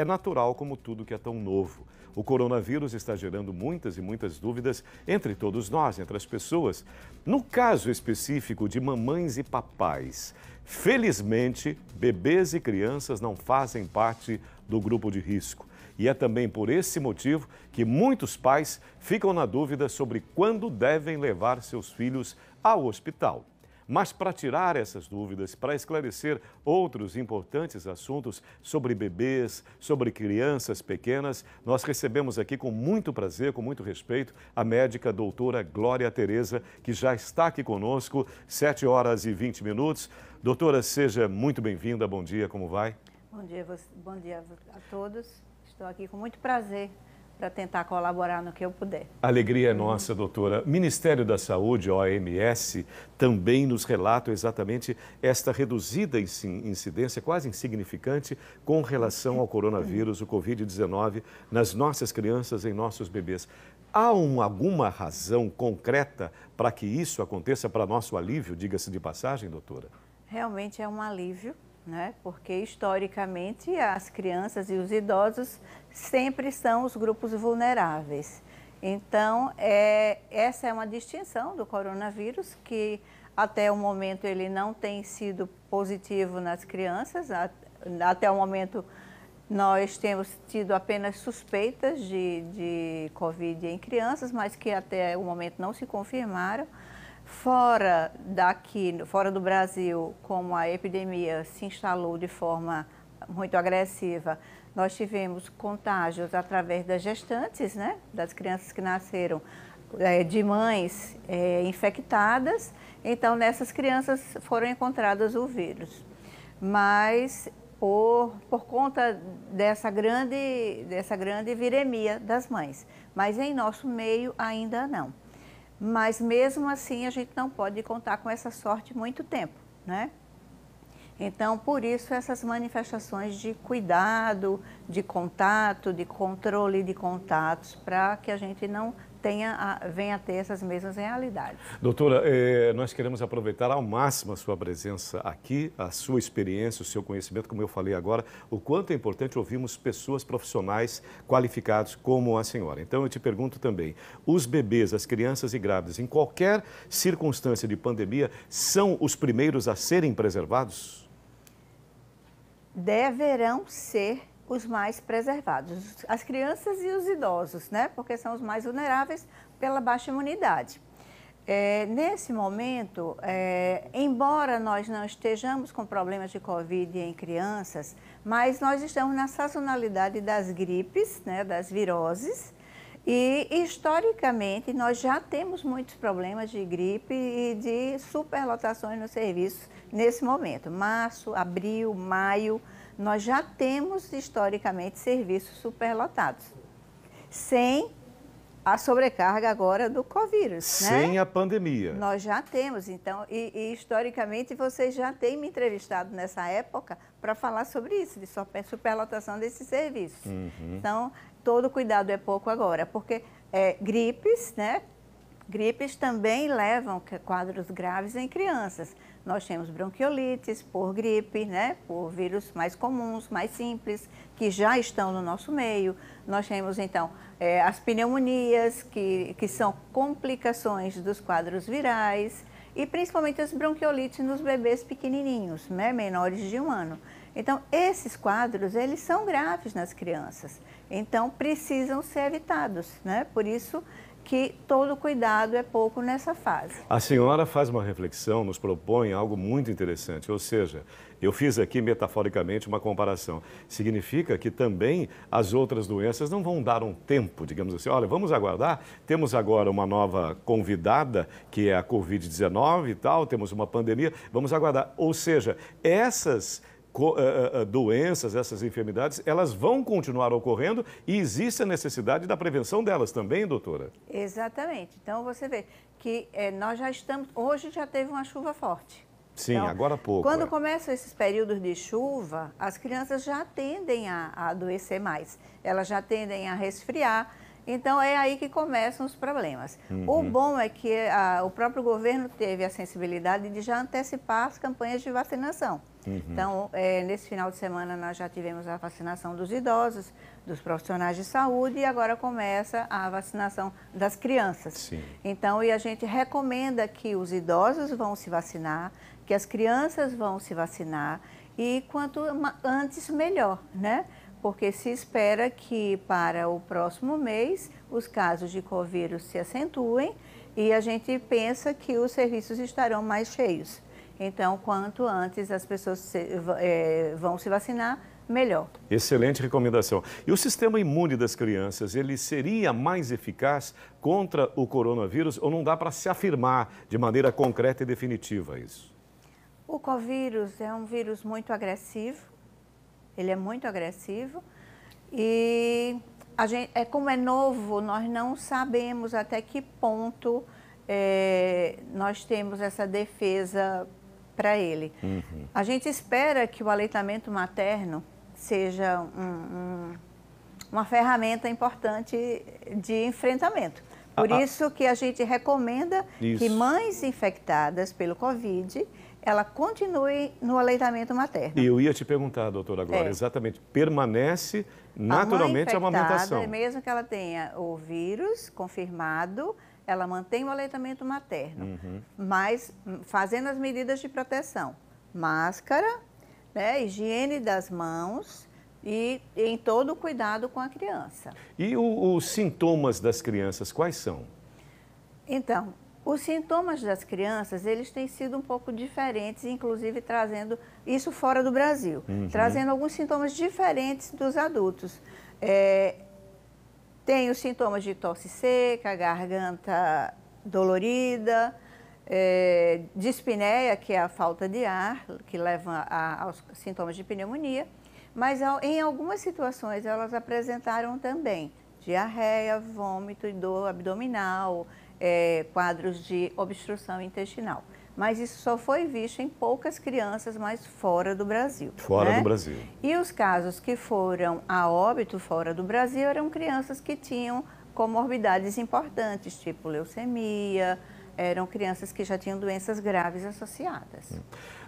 É natural como tudo que é tão novo. O coronavírus está gerando muitas e muitas dúvidas entre todos nós, entre as pessoas. No caso específico de mamães e papais, felizmente, bebês e crianças não fazem parte do grupo de risco. E é também por esse motivo que muitos pais ficam na dúvida sobre quando devem levar seus filhos ao hospital. Mas para tirar essas dúvidas, para esclarecer outros importantes assuntos sobre bebês, sobre crianças pequenas, nós recebemos aqui com muito prazer, com muito respeito, a médica doutora Glória Tereza, que já está aqui conosco, 7 horas e 20 minutos. Doutora, seja muito bem-vinda. Bom dia, como vai? Bom dia, bom dia a todos. Estou aqui com muito prazer para tentar colaborar no que eu puder. alegria é nossa, doutora. Ministério da Saúde, OMS, também nos relata exatamente esta reduzida incidência, quase insignificante, com relação ao coronavírus, o Covid-19, nas nossas crianças, em nossos bebês. Há um, alguma razão concreta para que isso aconteça, para nosso alívio, diga-se de passagem, doutora? Realmente é um alívio né? porque historicamente as crianças e os idosos sempre são os grupos vulneráveis. Então, é, essa é uma distinção do coronavírus, que até o momento ele não tem sido positivo nas crianças, até o momento nós temos tido apenas suspeitas de, de Covid em crianças, mas que até o momento não se confirmaram. Fora daqui, fora do Brasil, como a epidemia se instalou de forma muito agressiva, nós tivemos contágios através das gestantes, né, das crianças que nasceram é, de mães é, infectadas. Então, nessas crianças foram encontradas o vírus. Mas por, por conta dessa grande, dessa grande viremia das mães. Mas em nosso meio ainda não. Mas mesmo assim a gente não pode contar com essa sorte muito tempo, né? Então, por isso, essas manifestações de cuidado, de contato, de controle de contatos, para que a gente não tenha venha a ter essas mesmas realidades. Doutora, eh, nós queremos aproveitar ao máximo a sua presença aqui, a sua experiência, o seu conhecimento, como eu falei agora, o quanto é importante ouvirmos pessoas profissionais qualificados como a senhora. Então eu te pergunto também, os bebês, as crianças e grávidas, em qualquer circunstância de pandemia, são os primeiros a serem preservados? Deverão ser os mais preservados, as crianças e os idosos, né? Porque são os mais vulneráveis pela baixa imunidade. É, nesse momento, é, embora nós não estejamos com problemas de Covid em crianças, mas nós estamos na sazonalidade das gripes, né, das viroses, e historicamente nós já temos muitos problemas de gripe e de superlotações no serviço nesse momento. Março, abril, maio, nós já temos historicamente serviços superlotados, sem a sobrecarga agora do Covid. Né? Sem né? a pandemia. Nós já temos, então, e, e historicamente vocês já têm me entrevistado nessa época para falar sobre isso, de superlotação desses serviços. Uhum. Então, todo cuidado é pouco agora, porque é, gripes, né? Gripes também levam quadros graves em crianças. Nós temos bronquiolites por gripe, né, por vírus mais comuns, mais simples, que já estão no nosso meio. Nós temos, então, é, as pneumonias, que, que são complicações dos quadros virais, e principalmente as bronquiolites nos bebês pequenininhos, né, menores de um ano. Então, esses quadros, eles são graves nas crianças, então precisam ser evitados, né? Por isso, que todo cuidado é pouco nessa fase. A senhora faz uma reflexão, nos propõe algo muito interessante, ou seja, eu fiz aqui metaforicamente uma comparação. Significa que também as outras doenças não vão dar um tempo, digamos assim, olha, vamos aguardar, temos agora uma nova convidada, que é a Covid-19 e tal, temos uma pandemia, vamos aguardar. Ou seja, essas doenças, essas enfermidades, elas vão continuar ocorrendo e existe a necessidade da prevenção delas também, doutora? Exatamente. Então você vê que é, nós já estamos. Hoje já teve uma chuva forte. Sim, então, agora há pouco. Quando é. começam esses períodos de chuva, as crianças já tendem a, a adoecer mais, elas já tendem a resfriar. Então é aí que começam os problemas. Uhum. O bom é que a, o próprio governo teve a sensibilidade de já antecipar as campanhas de vacinação. Uhum. Então, é, nesse final de semana nós já tivemos a vacinação dos idosos, dos profissionais de saúde e agora começa a vacinação das crianças. Sim. Então, e a gente recomenda que os idosos vão se vacinar, que as crianças vão se vacinar e quanto antes melhor, né? Porque se espera que para o próximo mês os casos de Covid se acentuem e a gente pensa que os serviços estarão mais cheios. Então, quanto antes as pessoas se, é, vão se vacinar, melhor. Excelente recomendação. E o sistema imune das crianças, ele seria mais eficaz contra o coronavírus ou não dá para se afirmar de maneira concreta e definitiva isso? O Covírus é um vírus muito agressivo, ele é muito agressivo e a gente, é como é novo, nós não sabemos até que ponto é, nós temos essa defesa para ele. Uhum. A gente espera que o aleitamento materno seja um, um, uma ferramenta importante de enfrentamento. Por ah, isso que a gente recomenda isso. que mães infectadas pelo Covid ela continue no aleitamento materno. E eu ia te perguntar, doutora Glória, é. exatamente, permanece naturalmente a, a amamentação? Mesmo que ela tenha o vírus confirmado, ela mantém o aleitamento materno, uhum. mas fazendo as medidas de proteção, máscara, né, higiene das mãos e em todo o cuidado com a criança. E o, os sintomas das crianças, quais são? Então, os sintomas das crianças, eles têm sido um pouco diferentes, inclusive trazendo isso fora do Brasil, uhum. trazendo alguns sintomas diferentes dos adultos. É, tem os sintomas de tosse seca, garganta dolorida, é, dispneia, que é a falta de ar, que leva a, aos sintomas de pneumonia, mas em algumas situações elas apresentaram também diarreia, vômito e dor abdominal, é, quadros de obstrução intestinal mas isso só foi visto em poucas crianças, mas fora do Brasil. Fora né? do Brasil. E os casos que foram a óbito fora do Brasil eram crianças que tinham comorbidades importantes, tipo leucemia, eram crianças que já tinham doenças graves associadas. Hum.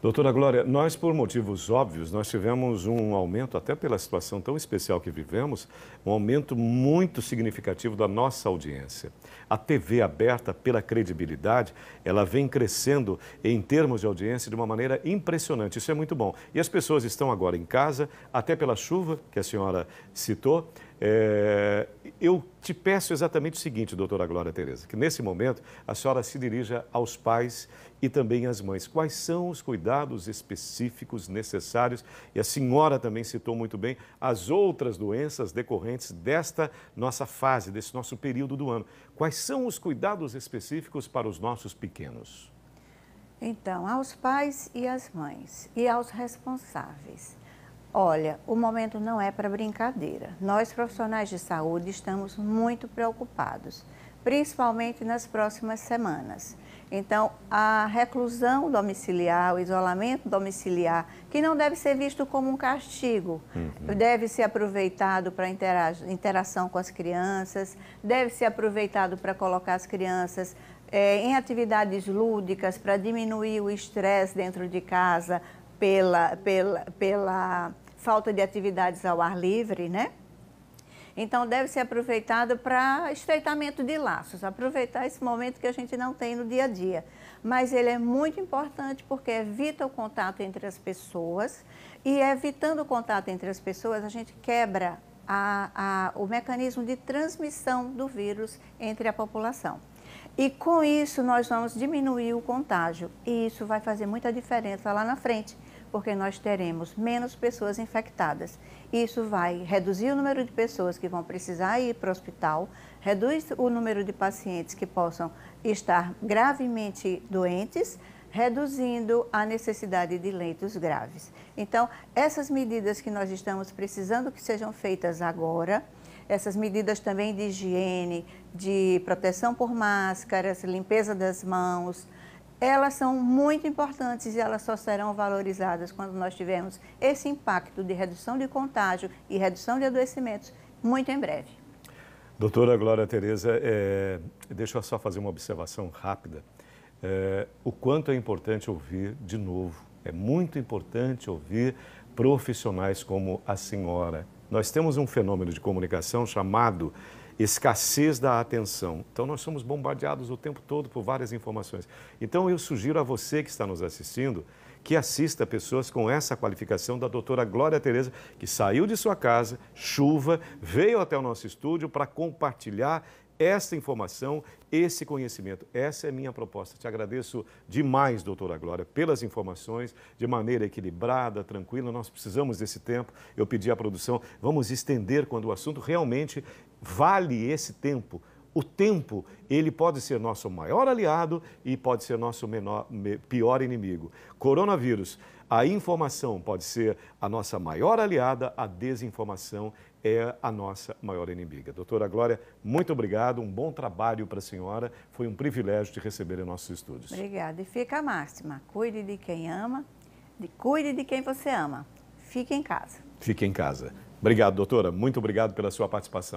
Doutora Glória, nós por motivos óbvios, nós tivemos um aumento, até pela situação tão especial que vivemos, um aumento muito significativo da nossa audiência. A TV aberta, pela credibilidade, ela vem crescendo em termos de audiência de uma maneira impressionante. Isso é muito bom. E as pessoas estão agora em casa, até pela chuva que a senhora citou, é, eu te peço exatamente o seguinte, doutora Glória Tereza, que nesse momento a senhora se dirija aos pais e também às mães. Quais são os cuidados específicos necessários? E a senhora também citou muito bem as outras doenças decorrentes desta nossa fase, desse nosso período do ano. Quais são os cuidados específicos para os nossos pequenos? Então, aos pais e às mães e aos responsáveis. Olha, o momento não é para brincadeira. Nós, profissionais de saúde, estamos muito preocupados, principalmente nas próximas semanas. Então, a reclusão domiciliar, o isolamento domiciliar, que não deve ser visto como um castigo, uhum. deve ser aproveitado para interação com as crianças, deve ser aproveitado para colocar as crianças é, em atividades lúdicas, para diminuir o estresse dentro de casa, pela, pela, pela falta de atividades ao ar livre, né? Então, deve ser aproveitado para estreitamento de laços, aproveitar esse momento que a gente não tem no dia a dia. Mas ele é muito importante porque evita o contato entre as pessoas e evitando o contato entre as pessoas, a gente quebra a, a, o mecanismo de transmissão do vírus entre a população. E com isso, nós vamos diminuir o contágio. E isso vai fazer muita diferença lá na frente porque nós teremos menos pessoas infectadas. Isso vai reduzir o número de pessoas que vão precisar ir para o hospital, reduz o número de pacientes que possam estar gravemente doentes, reduzindo a necessidade de leitos graves. Então, essas medidas que nós estamos precisando que sejam feitas agora, essas medidas também de higiene, de proteção por máscaras, limpeza das mãos, elas são muito importantes e elas só serão valorizadas quando nós tivermos esse impacto de redução de contágio e redução de adoecimentos muito em breve. Doutora Glória Tereza, é, deixa eu só fazer uma observação rápida. É, o quanto é importante ouvir de novo É muito importante ouvir profissionais como a senhora. Nós temos um fenômeno de comunicação chamado escassez da atenção. Então, nós somos bombardeados o tempo todo por várias informações. Então, eu sugiro a você que está nos assistindo que assista pessoas com essa qualificação da doutora Glória Tereza, que saiu de sua casa, chuva, veio até o nosso estúdio para compartilhar esta informação, esse conhecimento. Essa é minha proposta. Te agradeço demais, doutora Glória, pelas informações, de maneira equilibrada, tranquila. Nós precisamos desse tempo. Eu pedi à produção, vamos estender quando o assunto realmente vale esse tempo. O tempo, ele pode ser nosso maior aliado e pode ser nosso menor, pior inimigo. Coronavírus, a informação pode ser a nossa maior aliada, a desinformação é a nossa maior inimiga. Doutora Glória, muito obrigado, um bom trabalho para a senhora. Foi um privilégio te receber em nossos estúdios. Obrigada. E fica a máxima: cuide de quem ama, de, cuide de quem você ama. Fique em casa. Fique em casa. Obrigado, doutora. Muito obrigado pela sua participação.